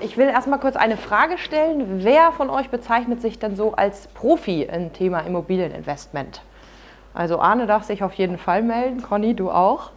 ich will erstmal kurz eine Frage stellen. Wer von euch bezeichnet sich denn so als Profi im Thema Immobilieninvestment? Also Arne darf sich auf jeden Fall melden. Conny, du auch?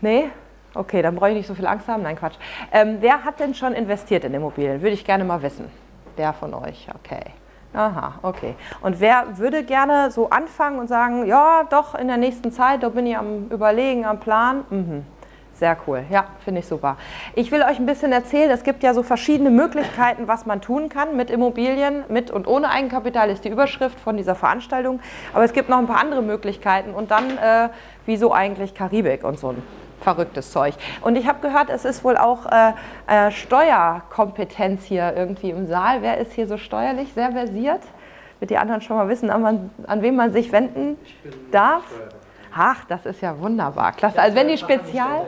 Nee? Okay, dann brauche ich nicht so viel Angst haben. Nein, Quatsch. Ähm, wer hat denn schon investiert in Immobilien? Würde ich gerne mal wissen. Der von euch, okay. Aha, okay. Und wer würde gerne so anfangen und sagen, ja, doch, in der nächsten Zeit, da bin ich am Überlegen, am Plan? Mhm. Sehr cool. Ja, finde ich super. Ich will euch ein bisschen erzählen, es gibt ja so verschiedene Möglichkeiten, was man tun kann mit Immobilien. Mit und ohne Eigenkapital ist die Überschrift von dieser Veranstaltung. Aber es gibt noch ein paar andere Möglichkeiten. Und dann, äh, wieso eigentlich Karibik und so ein verrücktes Zeug. Und ich habe gehört, es ist wohl auch äh, äh, Steuerkompetenz hier irgendwie im Saal. Wer ist hier so steuerlich sehr versiert? Wird die anderen schon mal wissen, an, man, an wen man sich wenden darf? Ach, das ist ja wunderbar. Klasse. Also wenn die Spezial...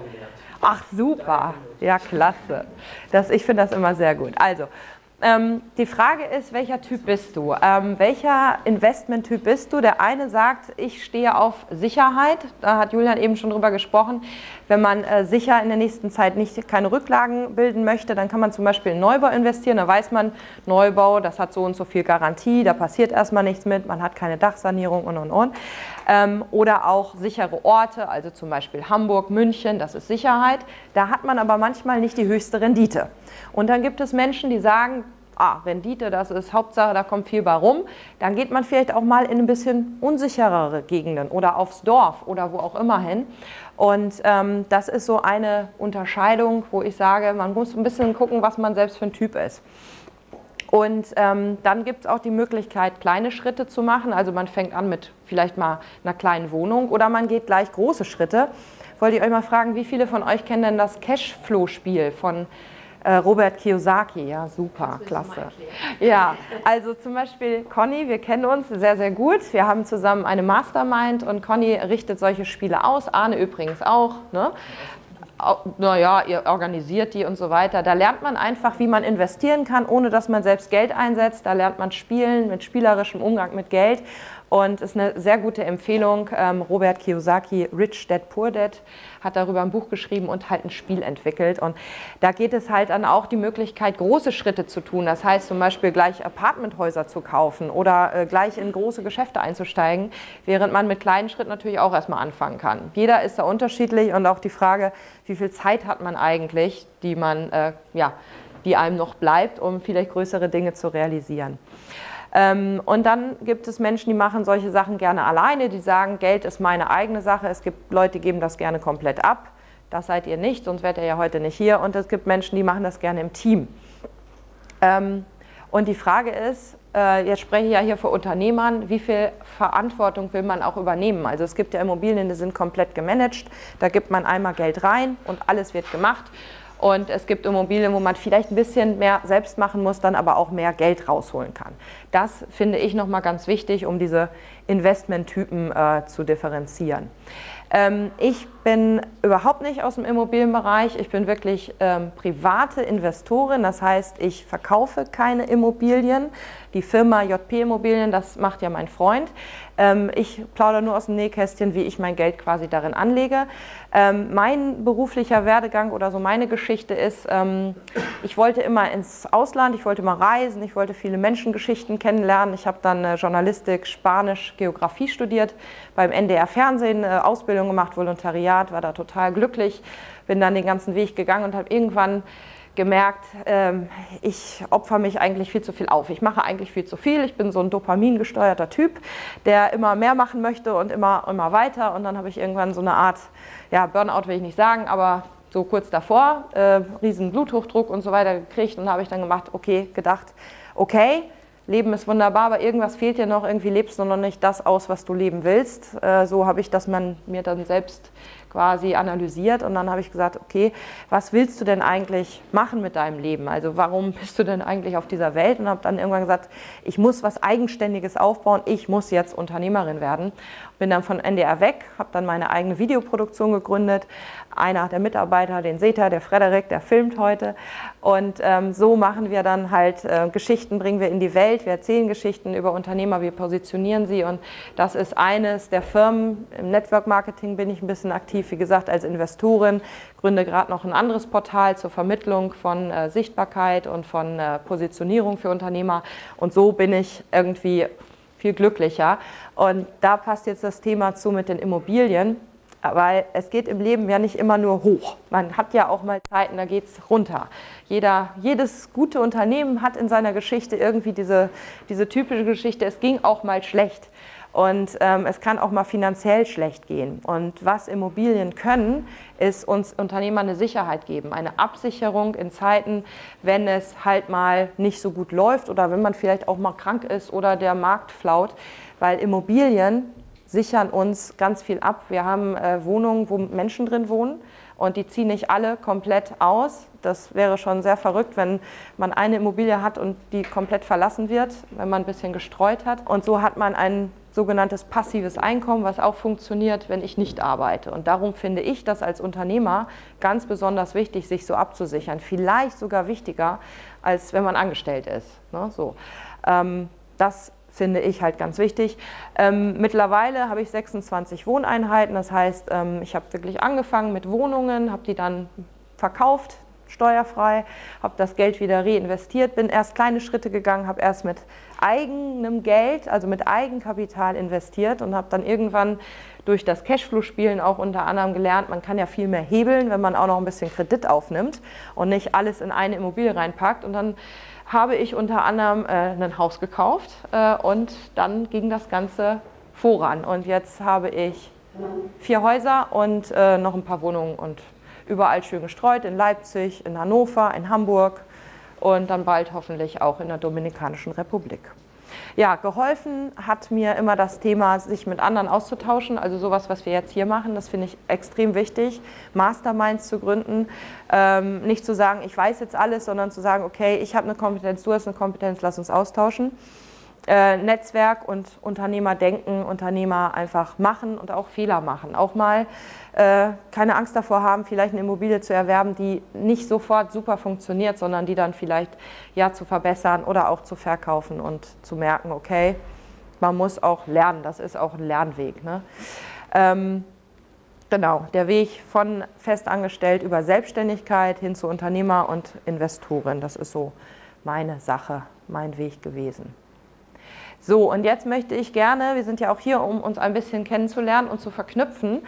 Ach, super. Ja, klasse. Das, ich finde das immer sehr gut. Also, ähm, die Frage ist, welcher Typ bist du? Ähm, welcher Investmenttyp bist du? Der eine sagt, ich stehe auf Sicherheit. Da hat Julian eben schon drüber gesprochen. Wenn man äh, sicher in der nächsten Zeit nicht keine Rücklagen bilden möchte, dann kann man zum Beispiel in Neubau investieren. Da weiß man, Neubau, das hat so und so viel Garantie, da passiert erstmal nichts mit, man hat keine Dachsanierung und und und. Ähm, oder auch sichere Orte, also zum Beispiel Hamburg, München, das ist Sicherheit. Da hat man aber manchmal nicht die höchste Rendite. Und dann gibt es Menschen, die sagen, ah, Rendite, das ist Hauptsache, da kommt viel bei rum, dann geht man vielleicht auch mal in ein bisschen unsicherere Gegenden oder aufs Dorf oder wo auch immer hin. Und ähm, das ist so eine Unterscheidung, wo ich sage, man muss ein bisschen gucken, was man selbst für ein Typ ist. Und ähm, dann gibt es auch die Möglichkeit, kleine Schritte zu machen. Also man fängt an mit vielleicht mal einer kleinen Wohnung oder man geht gleich große Schritte. Wollte ich euch mal fragen, wie viele von euch kennen denn das Cashflow-Spiel von äh, Robert Kiyosaki, ja, super, klasse. Ja, also zum Beispiel Conny, wir kennen uns sehr, sehr gut. Wir haben zusammen eine Mastermind und Conny richtet solche Spiele aus, Arne übrigens auch. Ne? Naja, ihr organisiert die und so weiter. Da lernt man einfach, wie man investieren kann, ohne dass man selbst Geld einsetzt. Da lernt man spielen mit spielerischem Umgang mit Geld und ist eine sehr gute Empfehlung. Ähm, Robert Kiyosaki, Rich Dad Poor Dad, hat darüber ein Buch geschrieben und halt ein Spiel entwickelt. Und da geht es halt dann auch die Möglichkeit, große Schritte zu tun. Das heißt zum Beispiel gleich Apartmenthäuser zu kaufen oder äh, gleich in große Geschäfte einzusteigen, während man mit kleinen Schritten natürlich auch erstmal anfangen kann. Jeder ist da unterschiedlich und auch die Frage, wie viel Zeit hat man eigentlich, die man, äh, ja, die einem noch bleibt, um vielleicht größere Dinge zu realisieren. Ähm, und dann gibt es Menschen, die machen solche Sachen gerne alleine, die sagen, Geld ist meine eigene Sache. Es gibt Leute, die geben das gerne komplett ab. Das seid ihr nicht, sonst wärt ihr ja heute nicht hier. Und es gibt Menschen, die machen das gerne im Team. Ähm, und die Frage ist, äh, jetzt spreche ich ja hier für Unternehmern, wie viel Verantwortung will man auch übernehmen? Also es gibt ja Immobilien, die sind komplett gemanagt, da gibt man einmal Geld rein und alles wird gemacht. Und es gibt Immobilien, wo man vielleicht ein bisschen mehr selbst machen muss, dann aber auch mehr Geld rausholen kann. Das finde ich nochmal ganz wichtig, um diese Investmenttypen äh, zu differenzieren. Ähm, ich bin überhaupt nicht aus dem Immobilienbereich. Ich bin wirklich ähm, private Investorin. Das heißt, ich verkaufe keine Immobilien. Die Firma JP Immobilien, das macht ja mein Freund. Ähm, ich plaudere nur aus dem Nähkästchen, wie ich mein Geld quasi darin anlege. Ähm, mein beruflicher Werdegang oder so meine Geschichte ist, ähm, ich wollte immer ins Ausland, ich wollte mal reisen, ich wollte viele Menschengeschichten kennenlernen. Ich habe dann äh, Journalistik, Spanisch, Geografie studiert, beim NDR Fernsehen äh, Ausbildung gemacht, Volontariat, war da total glücklich, bin dann den ganzen Weg gegangen und habe irgendwann gemerkt, ähm, ich opfer mich eigentlich viel zu viel auf. Ich mache eigentlich viel zu viel. Ich bin so ein dopamingesteuerter Typ, der immer mehr machen möchte und immer, immer weiter. Und dann habe ich irgendwann so eine Art, ja, Burnout will ich nicht sagen, aber so kurz davor, äh, riesen Bluthochdruck und so weiter gekriegt. Und da habe ich dann gemacht, okay, gedacht, okay, Leben ist wunderbar, aber irgendwas fehlt dir noch, irgendwie lebst du noch nicht das aus, was du leben willst. Äh, so habe ich das man, mir dann selbst quasi analysiert und dann habe ich gesagt, okay, was willst du denn eigentlich machen mit deinem Leben? Also warum bist du denn eigentlich auf dieser Welt? Und habe dann irgendwann gesagt, ich muss was Eigenständiges aufbauen, ich muss jetzt Unternehmerin werden. Bin dann von NDR weg, habe dann meine eigene Videoproduktion gegründet. Einer der Mitarbeiter, den ihr, der Frederik, der filmt heute. Und ähm, so machen wir dann halt äh, Geschichten, bringen wir in die Welt. Wir erzählen Geschichten über Unternehmer, wir positionieren sie. Und das ist eines der Firmen. Im Network Marketing bin ich ein bisschen aktiv, wie gesagt, als Investorin. Gründe gerade noch ein anderes Portal zur Vermittlung von äh, Sichtbarkeit und von äh, Positionierung für Unternehmer. Und so bin ich irgendwie viel glücklicher. Und da passt jetzt das Thema zu mit den Immobilien, weil es geht im Leben ja nicht immer nur hoch. Man hat ja auch mal Zeiten, da geht es runter. Jeder, jedes gute Unternehmen hat in seiner Geschichte irgendwie diese, diese typische Geschichte, es ging auch mal schlecht. Und ähm, es kann auch mal finanziell schlecht gehen. Und was Immobilien können, ist uns Unternehmer eine Sicherheit geben, eine Absicherung in Zeiten, wenn es halt mal nicht so gut läuft oder wenn man vielleicht auch mal krank ist oder der Markt flaut, weil Immobilien sichern uns ganz viel ab. Wir haben äh, Wohnungen, wo Menschen drin wohnen und die ziehen nicht alle komplett aus. Das wäre schon sehr verrückt, wenn man eine Immobilie hat und die komplett verlassen wird, wenn man ein bisschen gestreut hat. Und so hat man ein sogenanntes passives Einkommen, was auch funktioniert, wenn ich nicht arbeite. Und darum finde ich das als Unternehmer ganz besonders wichtig, sich so abzusichern. Vielleicht sogar wichtiger, als wenn man angestellt ist. Ne? So. Ähm, das finde ich halt ganz wichtig. Ähm, mittlerweile habe ich 26 Wohneinheiten, das heißt, ähm, ich habe wirklich angefangen mit Wohnungen, habe die dann verkauft, steuerfrei, habe das Geld wieder reinvestiert, bin erst kleine Schritte gegangen, habe erst mit eigenem Geld, also mit Eigenkapital investiert und habe dann irgendwann durch das Cashflow-Spielen auch unter anderem gelernt, man kann ja viel mehr hebeln, wenn man auch noch ein bisschen Kredit aufnimmt und nicht alles in eine Immobilie reinpackt. Und dann habe ich unter anderem äh, ein Haus gekauft äh, und dann ging das Ganze voran. Und jetzt habe ich vier Häuser und äh, noch ein paar Wohnungen und überall schön gestreut, in Leipzig, in Hannover, in Hamburg und dann bald hoffentlich auch in der Dominikanischen Republik. Ja, geholfen hat mir immer das Thema, sich mit anderen auszutauschen. Also sowas, was wir jetzt hier machen, das finde ich extrem wichtig, Masterminds zu gründen. Ähm, nicht zu sagen, ich weiß jetzt alles, sondern zu sagen, okay, ich habe eine Kompetenz, du hast eine Kompetenz, lass uns austauschen. Äh, Netzwerk und Unternehmer denken, Unternehmer einfach machen und auch Fehler machen. Auch mal äh, keine Angst davor haben, vielleicht eine Immobilie zu erwerben, die nicht sofort super funktioniert, sondern die dann vielleicht ja zu verbessern oder auch zu verkaufen und zu merken, okay, man muss auch lernen, das ist auch ein Lernweg. Ne? Ähm, genau, der Weg von festangestellt über Selbstständigkeit hin zu Unternehmer und Investorin, das ist so meine Sache, mein Weg gewesen. So, und jetzt möchte ich gerne, wir sind ja auch hier, um uns ein bisschen kennenzulernen und zu verknüpfen.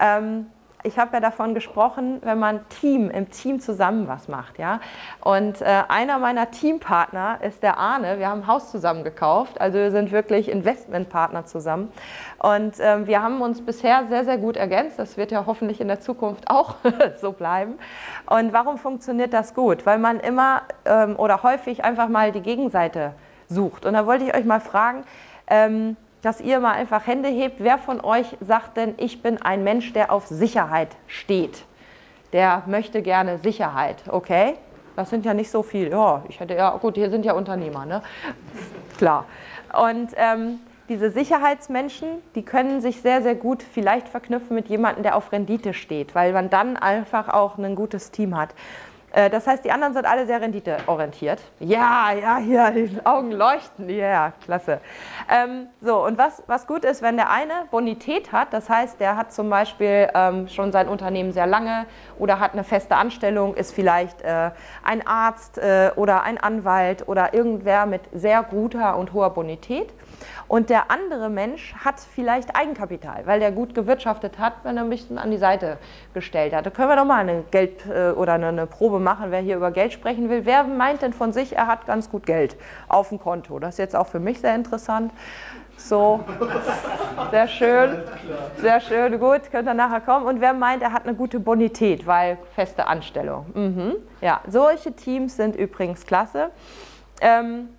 Ähm, ich habe ja davon gesprochen, wenn man Team im Team zusammen was macht, ja. Und äh, einer meiner Teampartner ist der Arne. Wir haben ein Haus zusammen gekauft, also wir sind wirklich Investmentpartner zusammen. Und ähm, wir haben uns bisher sehr, sehr gut ergänzt. Das wird ja hoffentlich in der Zukunft auch so bleiben. Und warum funktioniert das gut? Weil man immer ähm, oder häufig einfach mal die Gegenseite sucht. Und da wollte ich euch mal fragen, ähm, dass ihr mal einfach Hände hebt. Wer von euch sagt denn, ich bin ein Mensch, der auf Sicherheit steht? Der möchte gerne Sicherheit, okay? Das sind ja nicht so viele. Ja, ich hätte ja, gut, hier sind ja Unternehmer, ne? Klar. Und ähm, diese Sicherheitsmenschen, die können sich sehr, sehr gut vielleicht verknüpfen mit jemandem, der auf Rendite steht, weil man dann einfach auch ein gutes Team hat. Äh, das heißt, die anderen sind alle sehr renditeorientiert. Ja, ja, hier, die Augen leuchten. Ja, yeah, klasse. Ähm, so, und was, was gut ist, wenn der eine Bonität hat, das heißt, der hat zum Beispiel ähm, schon sein Unternehmen sehr lange oder hat eine feste Anstellung, ist vielleicht äh, ein Arzt äh, oder ein Anwalt oder irgendwer mit sehr guter und hoher Bonität und der andere Mensch hat vielleicht Eigenkapital, weil der gut gewirtschaftet hat, wenn er bisschen an die Seite gestellt hat. Da können wir doch mal eine Geld- äh, oder eine Probe machen, wer hier über Geld sprechen will. Wer meint denn von sich, er hat ganz gut Geld auf dem Konto? Das ist jetzt auch für mich sehr interessant. So, sehr schön, sehr schön, gut, könnt ihr nachher kommen. Und wer meint, er hat eine gute Bonität, weil feste Anstellung. Mhm. Ja, solche Teams sind übrigens klasse. Ähm,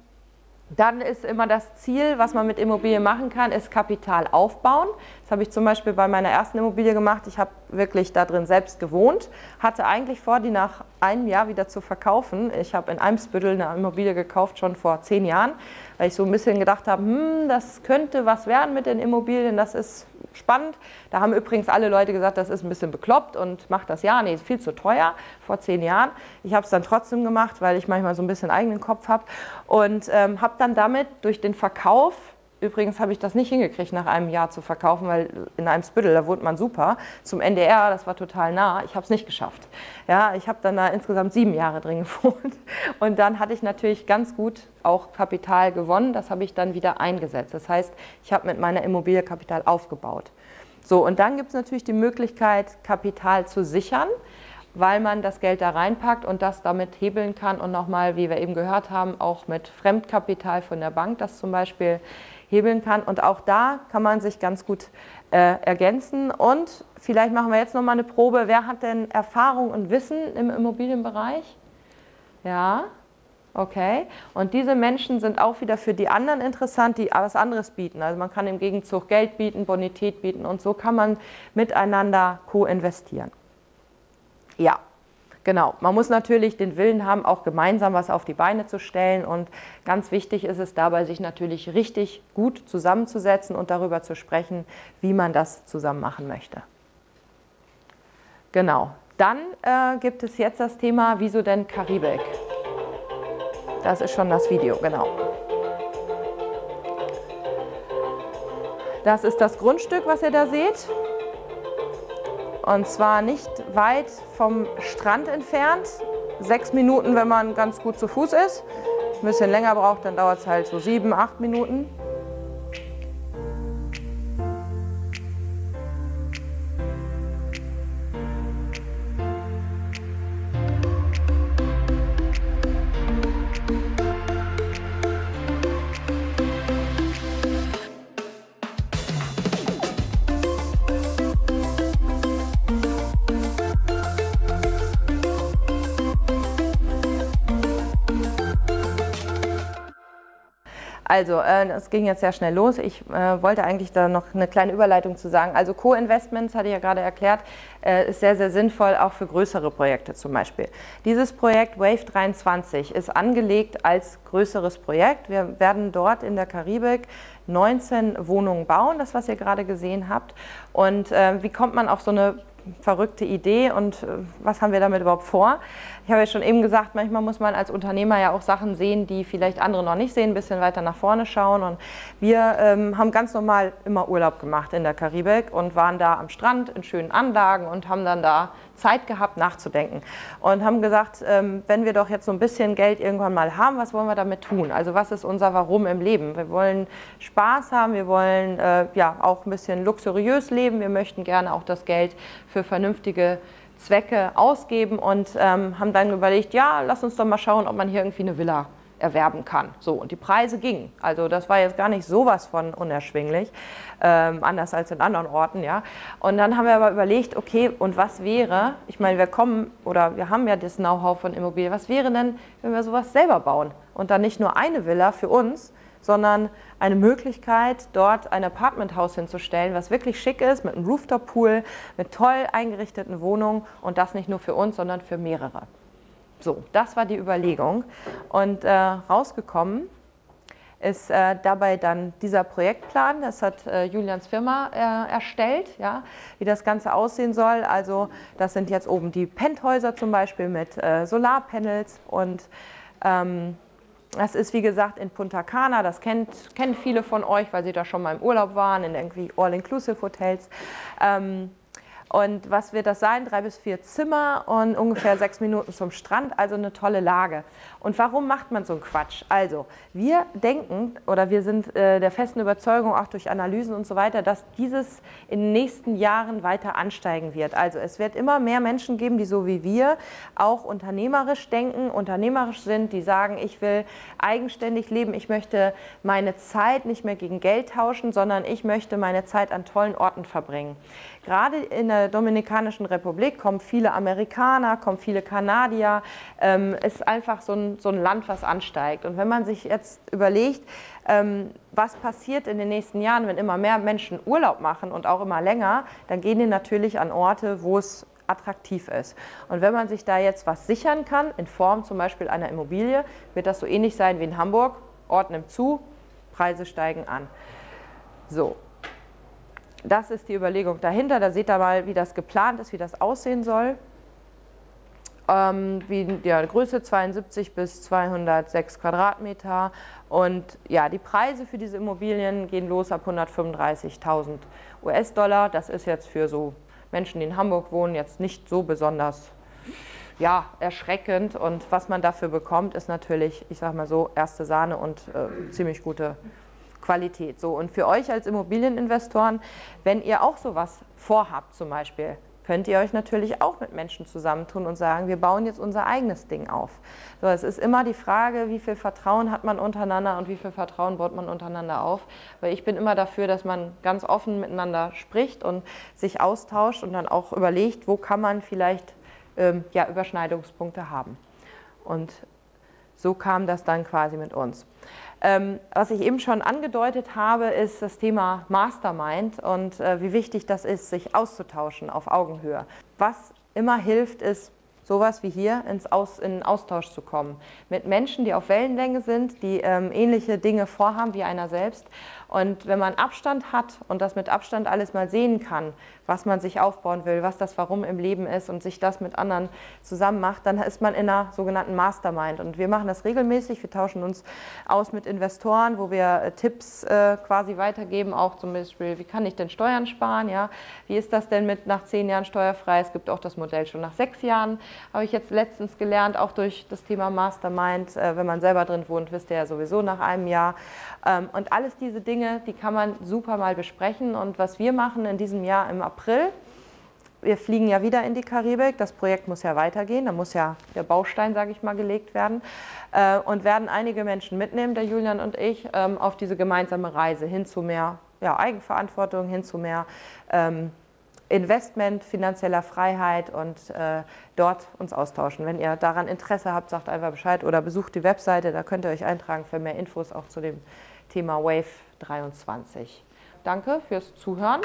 dann ist immer das Ziel, was man mit Immobilien machen kann, ist Kapital aufbauen. Das habe ich zum Beispiel bei meiner ersten Immobilie gemacht. Ich habe wirklich da drin selbst gewohnt, hatte eigentlich vor, die nach einem Jahr wieder zu verkaufen. Ich habe in Eimsbüttel eine Immobilie gekauft, schon vor zehn Jahren, weil ich so ein bisschen gedacht habe, hm, das könnte was werden mit den Immobilien, das ist spannend. Da haben übrigens alle Leute gesagt, das ist ein bisschen bekloppt und macht das ja. Nee, ist viel zu teuer vor zehn Jahren. Ich habe es dann trotzdem gemacht, weil ich manchmal so ein bisschen eigenen Kopf habe und ähm, habe dann damit durch den Verkauf Übrigens habe ich das nicht hingekriegt, nach einem Jahr zu verkaufen, weil in einem Spüttel, da wohnt man super. Zum NDR, das war total nah. Ich habe es nicht geschafft. Ja, ich habe dann da insgesamt sieben Jahre drin gewohnt. Und dann hatte ich natürlich ganz gut auch Kapital gewonnen. Das habe ich dann wieder eingesetzt. Das heißt, ich habe mit meiner Immobilie Kapital aufgebaut. So, und dann gibt es natürlich die Möglichkeit, Kapital zu sichern weil man das Geld da reinpackt und das damit hebeln kann und nochmal, wie wir eben gehört haben, auch mit Fremdkapital von der Bank das zum Beispiel hebeln kann. Und auch da kann man sich ganz gut äh, ergänzen. Und vielleicht machen wir jetzt nochmal eine Probe. Wer hat denn Erfahrung und Wissen im Immobilienbereich? Ja, okay. Und diese Menschen sind auch wieder für die anderen interessant, die was anderes bieten. Also man kann im Gegenzug Geld bieten, Bonität bieten und so kann man miteinander co-investieren. Ja, Genau, man muss natürlich den Willen haben, auch gemeinsam was auf die Beine zu stellen. Und ganz wichtig ist es dabei, sich natürlich richtig gut zusammenzusetzen und darüber zu sprechen, wie man das zusammen machen möchte. Genau, dann äh, gibt es jetzt das Thema, wieso denn Karibik? Das ist schon das Video, genau. Das ist das Grundstück, was ihr da seht. Und zwar nicht weit vom Strand entfernt. Sechs Minuten, wenn man ganz gut zu Fuß ist. Ein bisschen länger braucht, dann dauert es halt so sieben, acht Minuten. Also, äh, es ging jetzt sehr schnell los. Ich äh, wollte eigentlich da noch eine kleine Überleitung zu sagen. Also, Co-Investments, hatte ich ja gerade erklärt, äh, ist sehr, sehr sinnvoll, auch für größere Projekte zum Beispiel. Dieses Projekt Wave 23 ist angelegt als größeres Projekt. Wir werden dort in der Karibik 19 Wohnungen bauen, das, was ihr gerade gesehen habt. Und äh, wie kommt man auf so eine verrückte Idee und äh, was haben wir damit überhaupt vor? Ich habe ja schon eben gesagt, manchmal muss man als Unternehmer ja auch Sachen sehen, die vielleicht andere noch nicht sehen, ein bisschen weiter nach vorne schauen. Und wir ähm, haben ganz normal immer Urlaub gemacht in der Karibik und waren da am Strand in schönen Anlagen und haben dann da Zeit gehabt nachzudenken und haben gesagt, ähm, wenn wir doch jetzt so ein bisschen Geld irgendwann mal haben, was wollen wir damit tun? Also was ist unser Warum im Leben? Wir wollen Spaß haben, wir wollen äh, ja auch ein bisschen luxuriös leben, wir möchten gerne auch das Geld für vernünftige Zwecke ausgeben und ähm, haben dann überlegt, ja, lass uns doch mal schauen, ob man hier irgendwie eine Villa erwerben kann. So, und die Preise gingen. Also das war jetzt gar nicht sowas von unerschwinglich, ähm, anders als in anderen Orten, ja. Und dann haben wir aber überlegt, okay, und was wäre, ich meine, wir kommen oder wir haben ja das Know-how von Immobilien, was wäre denn, wenn wir sowas selber bauen und dann nicht nur eine Villa für uns, sondern eine Möglichkeit, dort ein Apartmenthaus hinzustellen, was wirklich schick ist, mit einem Rooftop-Pool, mit toll eingerichteten Wohnungen und das nicht nur für uns, sondern für mehrere. So, das war die Überlegung. Und äh, rausgekommen ist äh, dabei dann dieser Projektplan. Das hat äh, Julians Firma äh, erstellt, ja, wie das Ganze aussehen soll. Also das sind jetzt oben die Penthäuser zum Beispiel mit äh, Solarpanels und ähm, das ist wie gesagt in Punta Cana, das kennt, kennen viele von euch, weil sie da schon mal im Urlaub waren, in irgendwie All-Inclusive-Hotels. Ähm, und was wird das sein? Drei bis vier Zimmer und ungefähr sechs Minuten zum Strand, also eine tolle Lage. Und warum macht man so einen Quatsch? Also, wir denken oder wir sind äh, der festen Überzeugung, auch durch Analysen und so weiter, dass dieses in den nächsten Jahren weiter ansteigen wird. Also, es wird immer mehr Menschen geben, die so wie wir auch unternehmerisch denken, unternehmerisch sind, die sagen, ich will eigenständig leben, ich möchte meine Zeit nicht mehr gegen Geld tauschen, sondern ich möchte meine Zeit an tollen Orten verbringen. Gerade in der Dominikanischen Republik kommen viele Amerikaner, kommen viele Kanadier. Ähm, ist einfach so ein, so ein Land, was ansteigt. Und wenn man sich jetzt überlegt, ähm, was passiert in den nächsten Jahren, wenn immer mehr Menschen Urlaub machen und auch immer länger, dann gehen die natürlich an Orte, wo es attraktiv ist. Und wenn man sich da jetzt was sichern kann, in Form zum Beispiel einer Immobilie, wird das so ähnlich sein wie in Hamburg. Ort nimmt zu, Preise steigen an. So, das ist die Überlegung dahinter. Da seht ihr mal, wie das geplant ist, wie das aussehen soll. Ähm, wie die ja, Größe 72 bis 206 Quadratmeter. Und ja, die Preise für diese Immobilien gehen los ab 135.000 US-Dollar. Das ist jetzt für so Menschen, die in Hamburg wohnen, jetzt nicht so besonders ja, erschreckend. Und was man dafür bekommt, ist natürlich, ich sage mal so, erste Sahne und äh, ziemlich gute Qualität. So, und für euch als Immobilieninvestoren, wenn ihr auch sowas vorhabt zum Beispiel, könnt ihr euch natürlich auch mit Menschen zusammentun und sagen, wir bauen jetzt unser eigenes Ding auf. So, es ist immer die Frage, wie viel Vertrauen hat man untereinander und wie viel Vertrauen baut man untereinander auf. Weil ich bin immer dafür, dass man ganz offen miteinander spricht und sich austauscht und dann auch überlegt, wo kann man vielleicht ähm, ja, Überschneidungspunkte haben. Und so kam das dann quasi mit uns. Ähm, was ich eben schon angedeutet habe, ist das Thema Mastermind und äh, wie wichtig das ist, sich auszutauschen auf Augenhöhe. Was immer hilft, ist sowas wie hier ins Aus, in Austausch zu kommen. Mit Menschen, die auf Wellenlänge sind, die ähm, ähnliche Dinge vorhaben wie einer selbst. Und wenn man Abstand hat und das mit Abstand alles mal sehen kann, was man sich aufbauen will, was das Warum im Leben ist und sich das mit anderen zusammen macht, dann ist man in einer sogenannten Mastermind. Und wir machen das regelmäßig. Wir tauschen uns aus mit Investoren, wo wir äh, Tipps äh, quasi weitergeben, auch zum Beispiel, wie kann ich denn Steuern sparen? Ja? Wie ist das denn mit nach zehn Jahren steuerfrei? Es gibt auch das Modell schon nach sechs Jahren habe ich jetzt letztens gelernt, auch durch das Thema Mastermind. Äh, wenn man selber drin wohnt, wisst ihr ja sowieso nach einem Jahr. Ähm, und alles diese Dinge, die kann man super mal besprechen. Und was wir machen in diesem Jahr im April, wir fliegen ja wieder in die Karibik. Das Projekt muss ja weitergehen. Da muss ja der Baustein, sage ich mal, gelegt werden. Äh, und werden einige Menschen mitnehmen, der Julian und ich, ähm, auf diese gemeinsame Reise hin zu mehr ja, Eigenverantwortung, hin zu mehr ähm, Investment, finanzieller Freiheit und äh, dort uns austauschen. Wenn ihr daran Interesse habt, sagt einfach Bescheid oder besucht die Webseite, da könnt ihr euch eintragen für mehr Infos auch zu dem Thema Wave 23. Danke fürs Zuhören.